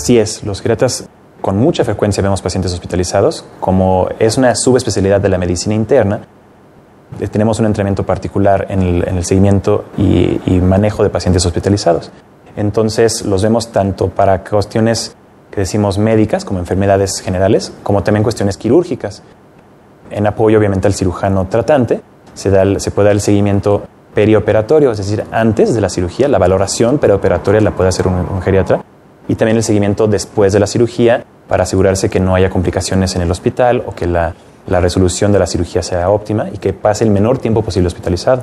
Así es, los geriatras con mucha frecuencia vemos pacientes hospitalizados, como es una subespecialidad de la medicina interna, eh, tenemos un entrenamiento particular en el, seguimiento y, manejo de pacientes hospitalizados. Entonces los vemos tanto para cuestiones que decimos médicas, como enfermedades generales, como también cuestiones quirúrgicas. En apoyo obviamente al cirujano tratante, se, da se puede dar el seguimiento perioperatorio, es decir, antes de la cirugía, la valoración perioperatoria la puede hacer un, geriatra, y también el seguimiento después de la cirugía para asegurarse que no haya complicaciones en el hospital o que la, la resolución de la cirugía sea óptima y que pase el menor tiempo posible hospitalizado.